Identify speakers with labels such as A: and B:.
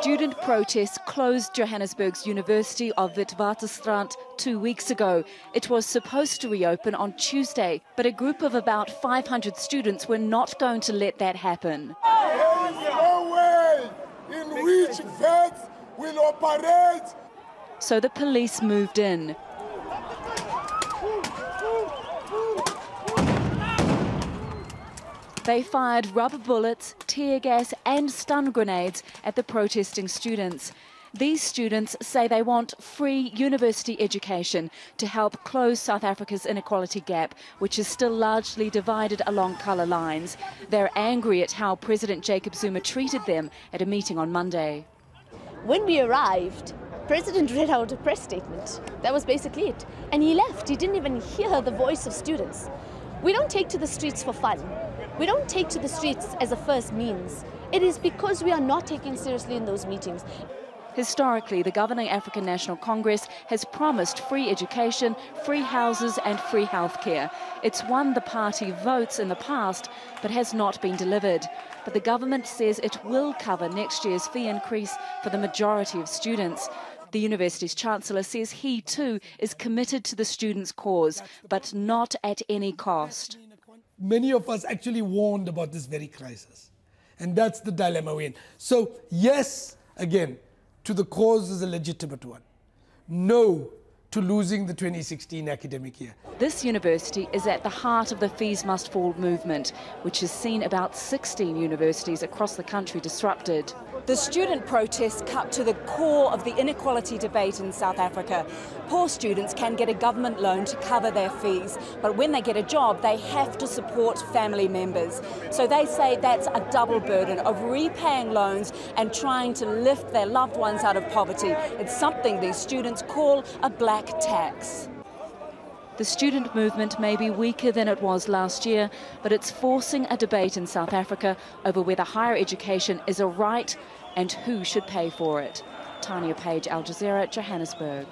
A: Student protests closed Johannesburg's University of Witwatersrand two weeks ago. It was supposed to reopen on Tuesday, but a group of about 500 students were not going to let that happen.
B: There is no way in which Wits will operate.
A: So the police moved in. They fired rubber bullets, tear gas, and stun grenades at the protesting students. These students say they want free university education to help close South Africa's inequality gap, which is still largely divided along colour lines. They're angry at how President Jacob Zuma treated them at a meeting on Monday.
C: When we arrived, President read out a press statement. That was basically it. And he left. He didn't even hear the voice of students. We don't take to the streets for fun. We don't take to the streets as a first means. It is because we are not taken seriously in those meetings.
A: Historically, the governing African National Congress has promised free education, free houses, and free healthcare. It's won the party votes in the past, but has not been delivered. But the government says it will cover next year's fee increase for the majority of students. The university's chancellor says he too is committed to the students' cause, but not at any cost
D: many of us actually warned about this very crisis. And that's the dilemma we're in. So, yes, again, to the cause is a legitimate one. No to losing the 2016 academic year.
A: This university is at the heart of the Fees Must Fall movement, which has seen about 16 universities across the country disrupted.
E: The student protests cut to the core of the inequality debate in South Africa. Poor students can get a government loan to cover their fees, but when they get a job, they have to support family members. So they say that's a double burden of repaying loans and trying to lift their loved ones out of poverty. It's something these students call a black tax.
A: The student movement may be weaker than it was last year, but it's forcing a debate in South Africa over whether higher education is a right and who should pay for it. Tania Page, Al Jazeera, Johannesburg.